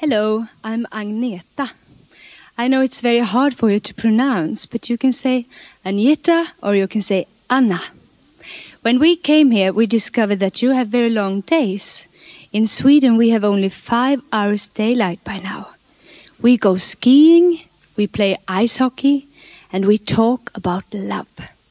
Hello, I'm Agnetha. I know it's very hard for you to pronounce, but you can say Agnetha or you can say Anna. When we came here, we discovered that you have very long days. In Sweden, we have only five hours daylight by now. We go skiing, we play ice hockey, and we talk about love.